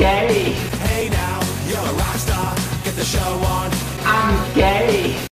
Yay! Hey now, you're a rock star. Get the show on.